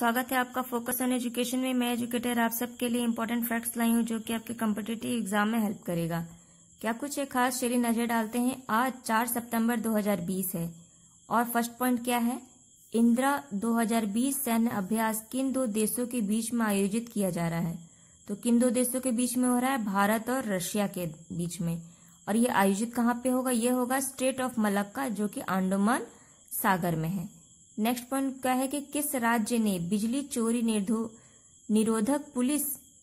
स्वागत है आपका फोकस ऑन एजुकेशन में। मैं एजुकेटर आप सबके लिए इंपॉर्टेंट फैक्ट्स लाई हूँ जो कि आपके कम्पिटेटिव एग्ज़ाम में हेल्प करेगा। क्या कुछ एक खास चलिए नज़र डालते हैं? आज 4 सितंबर 2020 है। और फ़र्स्ट पॉइंट क्या है? इंदिरा 2020 सैन्य अभ्यास किन दो देशों के बीच में आयोजित किया जा रहा है? तो किन दो देशों के बीच में हो रहा है? भारत और रशिया के बीच में। और ये आयोजित कहाँ पे होगा? ये होगा स्टेट ऑफ़ मलक्का जो कि अंडमान सागर में है। नेक्स्ट पॉइंट क्या है कि किस राज्य ने बिजली चोरी निरोधक पुलिस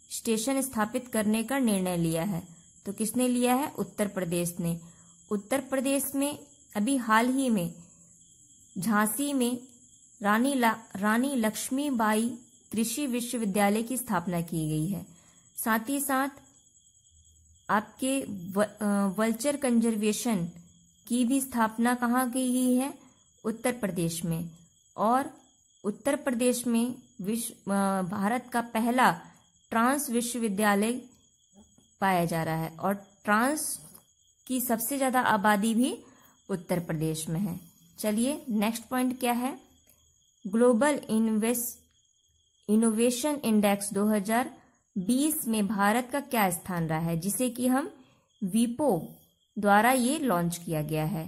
स्टेशन स्थापित करने का निर्णय लिया है? तो किसने लिया है? उत्तर प्रदेश ने। उत्तर प्रदेश में अभी हाल ही में झांसी में रानी ला, रानी लक्ष्मीबाई कृषि विश्वविद्यालय की स्थापना की गई है। साथ ही साथ आपके व, वल्चर कंजर्वेशन की भी स्थापना कहाँ की गई है? उत्तर प्रदेश में। और उत्तर प्रदेश में विश्व भारत का पहला ट्रांस विश्वविद्यालय पाया जा रहा है और ट्रांस की सबसे ज़्यादा आबादी भी उत्तर प्रदेश में है। चलिए नेक्स्ट पॉइंट क्या है? ग्लोबल इन्वेस्ट इनोवेशन इंडेक्स 2020 में भारत का क्या स्थान रहा है, जिसे कि हम वीपो द्वारा ये लॉन्च किया गया है।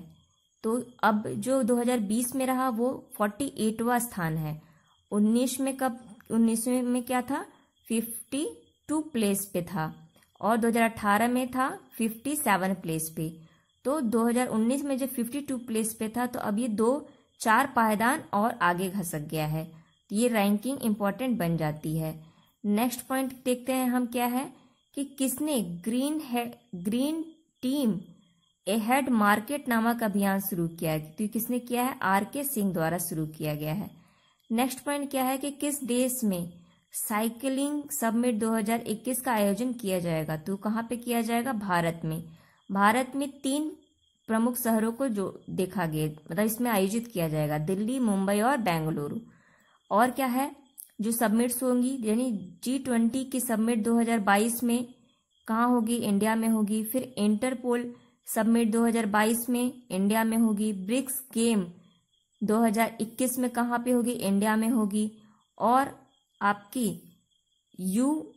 तो अब जो 2020 में रहा, वो 48वां स्थान है। 19 में कब 19 में क्या था? 52 प्लेस पे था। और 2018 में था 57 प्लेस पे। तो 2019 में जब 52 प्लेस पे था तो अब ये दो, चार पायदान और आगे घसक गया है। ये रैंकिंग इम्पोर्टेंट बन जाती है। नेक्स्ट पॉइंट देखते हैं हम क्या है कि किसने ग्रीन है, green team a head market नामक अभियान शुरू किया है तो किसने किया है? आर के सिंह द्वारा शुरू किया गया है। नेक्स्ट पॉइंट क्या है कि किस देश में साइकिलिंग सबमिट 2021 का आयोजन किया जाएगा? तो कहाँ पे किया जाएगा? भारत में। भारत में तीन प्रमुख शहरों को जो देखा गया मतलब इसमें आयोजित किया जाएगा, दिल्ली, मुंबई और बेंगलुरु। और क्या है? जो सबमिट्स होंगी, यानी जी ट्वेंटी की सबमिट 2022 में कहाँ होगी? इंडिया में होगी। फिर इंटरपोल सबमिट 2022 में इंडिया में होगी। ब्रिक्स गेम 2021 में कहाँ पे होगी? इंडिया में होगी। और आपकी यू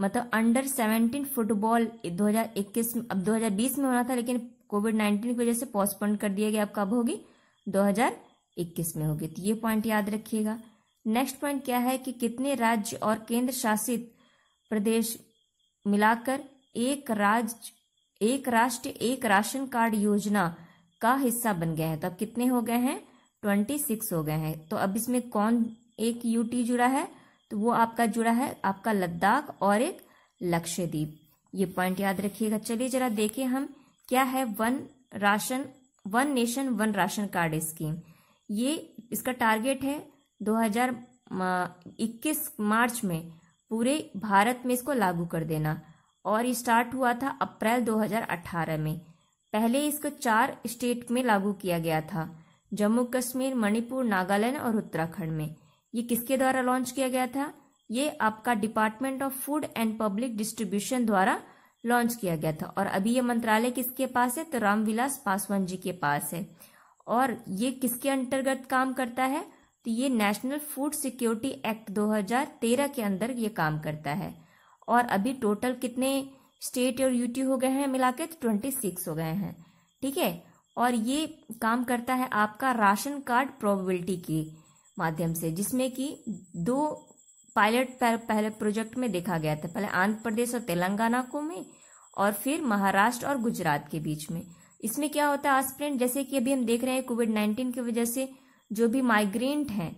मतलब अंडर 17 फुटबॉल 2021 में अब 2020 में होना था, लेकिन कोविड 19 की वजह से पोस्टपोन कर दिया गया। अब कब होगी? 2021 में होगी। तो ये पॉइंट याद रखिएगा। नेक्स्ट पॉइंट क्या है कि कितने राज्य और केंद्र शासित प्रदेश मिलाकर एक राज्य एक राष्ट्र, एक राशन कार्ड योजना का हिस्सा बन गया है। तो अब कितने हो गए हैं? ट्वेंटी सिक्स हो गए हैं। तो अब इसमें कौन एक यूटी जुड़ा है? तो वो आपका जुड़ा है, आपका लद्दाख और एक लक्षद्वीप। ये पॉइंट याद रखिएगा। चलिए जरा देखें हम क्या है one ration, one nation, one ration card scheme. ये इसका टारगेट है 2021 मार्च में पूरे भारत में इसको लागू कर देना। और ये स्टार्ट हुआ था अप्रैल 2018 में। पहले इसको चार स्टेट में लागू किया गया था, जम्मू कश्मीर, मणिपुर, नागालैंड और उत्तराखंड में। ये किसके द्वारा लॉन्च किया गया था? ये आपका department of food and public distribution द्वारा लॉन्च किया गया था। और अभी ये मंत्रालय किसके पास है? तो रामविलास पासवान जी के पास है। और ये किसके अंतर्गत काम करता है? तो ये नेशनल फ़ूड सिक्योरिटी एक्ट 2013 के अंदर ये काम करता है। और अभी टोटल कितने स्टेट और यूटी हो गए हैं मिला के ट्वेंटी सिक्स हो गए हैं। ठीक है? और ये काम करता है आपका राशन कार्ड प्रोबेबिलिटी के माध्यम से, जिसमें कि दो पायलट पहले प्रोजेक्ट में देखा गया था। पहले आंध्र प्रदेश और तेलंगाना को में और फिर महाराष्ट्र और गुजरात के बीच में। इसमें क्या होता है आस्पिरेंट जैसे कि अभी हम देख रहे हैं कोविड नाइन्टीन की वजह से जो भी माइग्रेंट हैं,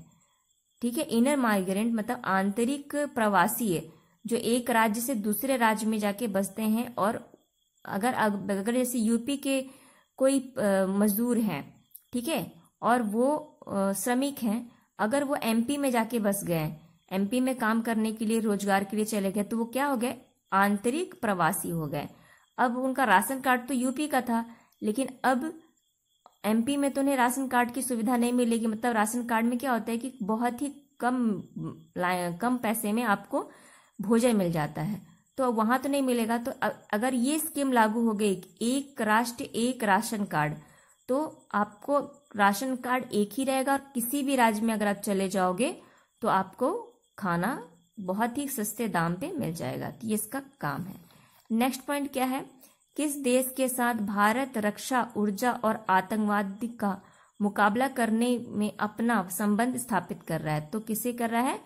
ठीक है? इनर माइग्रेंट मतलब आंतरिक प्रवासी है जो एक राज्य से दूसरे राज्य में जाके बसते हैं और अगर अगर जैसे यूपी के कोई मजदूर हैं, ठीक है, और वो श्रमिक हैं, अगर वो एमपी में जाके बस गए एमपी में काम करने के लिए, रोज़गार के लिए चले गए तो वो क्या हो गए? आंतरिक प्रवासी हो गए। अब उनका राशन कार्ड तो यूपी का था, लेकिन अब एमपी में तो उन्हें राशन कार्ड की सुविधा नहीं मिलेगी। मतलब राशन कार्ड में क्या होता है कि बहुत ही कम कम पैसे में आपको भोजन मिल जाता है। तो वहाँ तो नहीं मिलेगा। तो अगर ये स्कीम लागू हो गई एक राष्ट्र, एक राशन कार्ड तो आपको राशन कार्ड एक ही रहेगा और किसी भी राज्य में अगर आप चले जाओगे तो आपको खाना बहुत ही सस्ते दाम पे मिल जाएगा। तो ये इसका काम है। नेक्स्ट पॉइंट क्या है? किस देश के साथ भारत रक्षा, ऊर्जा और आतंकवाद का मुकाबला करने में अपना संबंध स्थापित कर रहा है? तो किसे कर रहा है?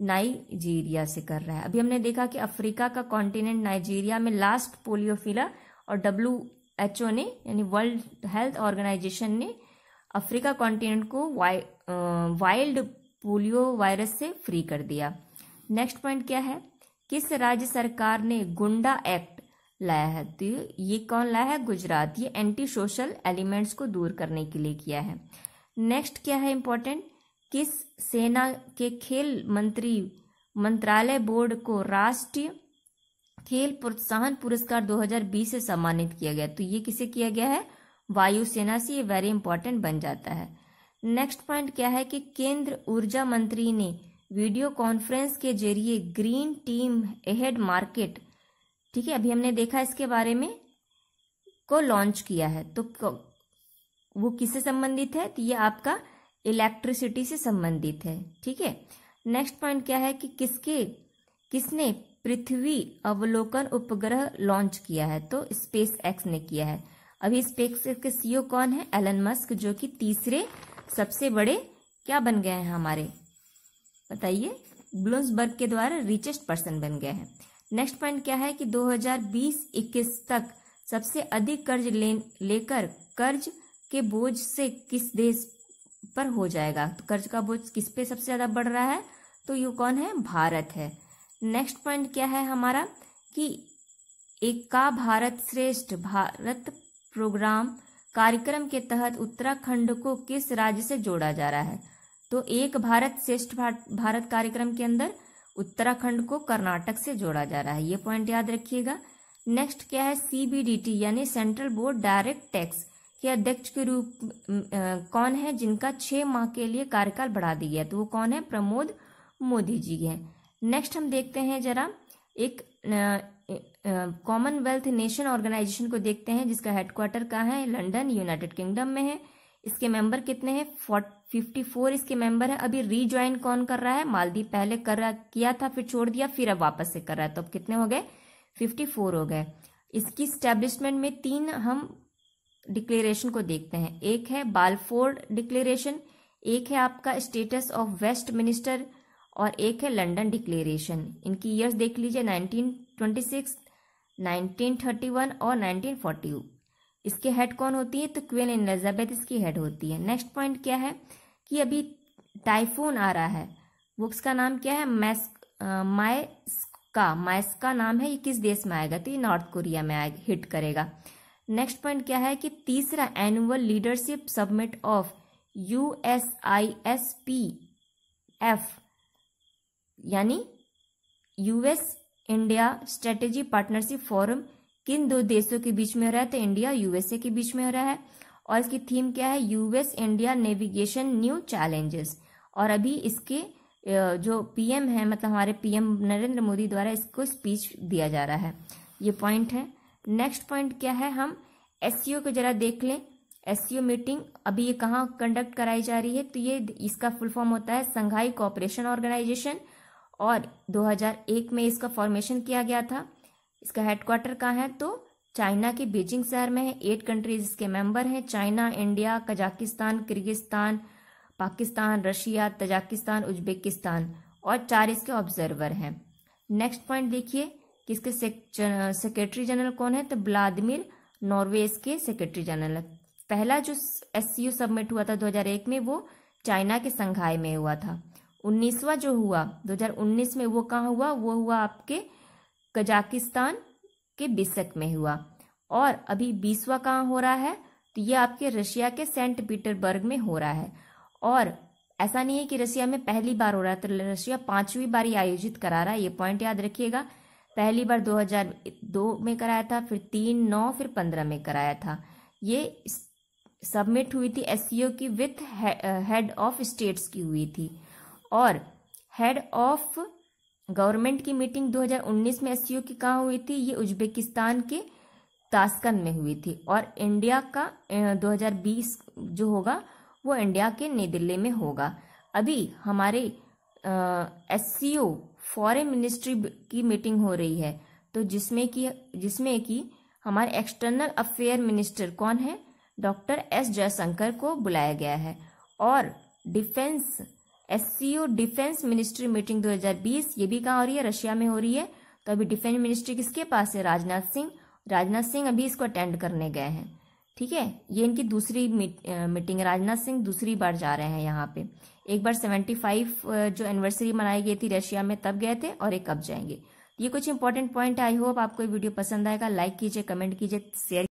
नाइजीरिया से कर रहा है। अभी हमने देखा कि अफ्रीका का कॉन्टिनेंट नाइजीरिया में लास्ट पोलियोफिला और डब्ल्यू एच ओ ने यानी वर्ल्ड हेल्थ ऑर्गेनाइजेशन ने अफ्रीका कॉन्टिनेंट को वाइ, वाइल्ड पोलियो वायरस से फ्री कर दिया। नेक्स्ट पॉइंट क्या है? किस राज्य सरकार ने गुंडा एक्ट लाया है? तो ये कौन लाया है? गुजरात। ये एंटी सोशल एलिमेंट्स को दूर करने के लिए किया है। नेक्स्ट क्या है इंपॉर्टेंट किस सेना के खेल मंत्री, मंत्रालय बोर्ड को राष्ट्रीय खेल प्रोत्साहन पुरस्कार 2020 से सम्मानित किया गया? तो ये किसे किया गया है? वायुसेना से ये वेरी इंपॉर्टेंट बन जाता है। नेक्स्ट पॉइंट क्या है कि केंद्र ऊर्जा मंत्री ने वीडियो कॉन्फ्रेंस के ज़रिए ग्रीन टीम एहेड मार्केट ठीक है, अभी हमने देखा इसके बारे में, को लॉन्च किया है। तो वो किससे संबंधित है? तो ये आपका इलेक्ट्रिसिटी से संबंधित है, ठीक है? नेक्स्ट पॉइंट क्या है कि किसके, किसने पृथ्वी अवलोकन उपग्रह लॉन्च किया है? तो स्पेस एक्स ने किया है। अभी स्पेस एक्स के सीईओ कौन है? एलन मस्क जो कि तीसरे सबसे बड़े क्या बन गए हैं हमारे? बताइए। ब्लूम्सबर्ग के द्वारा रिचेस्ट पर्सन बन गए हैं। नेक्स्ट पॉइंट क्या है कि 2020-21 तक सबसे अधिक कर्ज ले लेकर कर्ज के बोझ से किस देश पर हो जाएगा। तो कर्ज का बोझ किस पे सबसे ज़्यादा बढ़ रहा है? तो ये कौन है? भारत है। नेक्स्ट पॉइंट क्या है हमारा? कि एक का भारत श्रेष्ठ भारत प्रोग्राम कार्यक्रम के तहत उत्तराखंड को किस राज्य से जोड़ा जा रहा है? तो एक भारत श्रेष्ठ भारत कार्यक्रम के अंदर उत्तराखंड को कर्नाटक से जोड़ा जा रहा है। ये पॉइंट याद रखिएगा। नेक्स्ट क्या है? सीबीडीटी यानी सेंट्रल बोर्ड डायरेक्ट टैक्स के अध्यक्ष के रूप कौन है जिनका छह माह के लिए कार्यकाल बढ़ा दिया गया तो वो कौन है? प्रमोद मोदी जी है। नेक्स्ट हम देखते हैं जरा एक कॉमनवेल्थ नेशन ऑर्गेनाइजेशन को देखते हैं, जिसका हेडक्वार्टर कहाँ है? लंदन यूनाइटेड किंगडम में है। इसके मेंबर कितने हैं? फिफ्टी फोर इसके मेंबर है। अभी रीज्वाइन कौन कर रहा है? मालदीव पहले कर रहा, किया था, फिर छोड़ दिया, फिर अब वापस से कर रहा है। तो अब कितने हो गए? फिफ्टी फोर हो गए। इसकी स्टैब्लिशमेंट में तीन हम डिक्लेरेशन को देखते हैं। एक है बालफोर्ड डिक्लेरेशन एक है आपका स्टेटस ऑफ़ वेस्ट मिनिस्टर और एक है लंदन डिक्लेरेशन इनकी ईयर्स देख लीजिए 1926, 1931 और 1940 इसके हेड कौन होती है? तो क्वीन एलिजाबेथ इसकी हेड होती है। नेक्स्ट पॉइंट क्या है? कि अभी टाइफून आ रहा है। वो उसका नाम क्या है? मैस माइस्का माइस्का नाम है ये किस देश में आएगा? तो ये नॉर्थ कोरिया में आएगा हिट करेगा। नेक्स्ट पॉइंट क्या है कि तीसरा annual leadership submit of U S I S P F यानी US India strategy partnership forum किन दो देशों के बीच में हो रहा है? तो इंडिया यूएसए के बीच में हो रहा है। और इसकी थीम क्या है? US India navigation new challenges और अभी इसके जो पीएम है मतलब हमारे पीएम नरेंद्र मोदी द्वारा इसको स्पीच दिया जा रहा है। ये पॉइंट है। नेक्स्ट पॉइंट क्या है हम एस को जरा देख लें। एस मीटिंग अभी ये कहाँ कंडक्ट कराई जा रही है? तो ये इसका फुल फॉर्म होता है संघाई कोऑपरेशन ऑर्गेनाइजेशन और 2001 में इसका फॉर्मेशन किया गया था। इसका हेडक्वार्टर कहाँ है? तो चाइना के बीजिंग शहर में है। एट कंट्रीज़ इसके मेंबर हैं। China, India, Kazakhstan, Kyrgyzstan, Pakistan, Russia, Tajikistan, Uzbekistan और चार इसके ऑब्जर्वर हैं। नेक्स्ट पॉइंट देखिए। कि इसके सेक्रेटरी जनरल कौन है? तो व्लादिमिर नॉर्वेज के सेक्रेटरी जनरल पहला जो एस सबमिट हुआ था 2001 में, वो चाइना के संघाई में हुआ था। उन्नीसवा जो हुआ 2019 में वो कहाँ हुआ? वो हुआ आपके कजाकिस्तान के बिसक में हुआ। और अभी बीसवा कहाँ हो रहा है? तो ये आपके रशिया के सेंट पीटरबर्ग में हो रहा है। और ऐसा नहीं है कि रशिया में पहली बार हो रहा है तो रशिया पांचवी बार आयोजित करा रहा है, ये पॉइंट याद रखिएगा। पहली बार 2002 में कराया था, फिर तीन, नौ, फिर पंद्रह में कराया था। ये सबमिट हुई थी एससीओ की विथ हेड ऑफ़ स्टेट्स की हुई थी। और हेड ऑफ़ गवर्नमेंट की मीटिंग 2019 में एससीओ की कहाँ हुई थी? ये उज्बेकिस्तान के तास्कन में हुई थी। और इंडिया का 2020 जो होगा, वो इंडिया के नई दिल्ली में होगा। अभी हमारे S C O foreign ministry की मीटिंग हो रही है। तो जिसमें कि जिसमें कि हमारे एक्सटर्नल अफेयर मिनिस्टर कौन है? डॉक्टर एस जयशंकर को बुलाया गया है। और defence, SCO defence ministry meeting 2020 ये भी कहाँ हो रही है? रशिया में हो रही है। तो अभी डिफेंस मिनिस्ट्री किसके पास है? राजनाथ सिंह। राजनाथ सिंह अभी इसको अटेंड करने गए हैं। ठीक है? ये इनकी दूसरी मीटिंग राजनाथ सिंह दूसरी बार जा रहे हैं यहाँ पे। एक बार 75 जो एनिवर्सरी मनाई गई थी रशिया में, तब गए थे और एक कब जाएँगे। ये कुछ इंपॉर्टेंट पॉइंट आई होप आपको वीडियो पसंद आएगा। लाइक कीजिए कमेंट कीजिए शेयर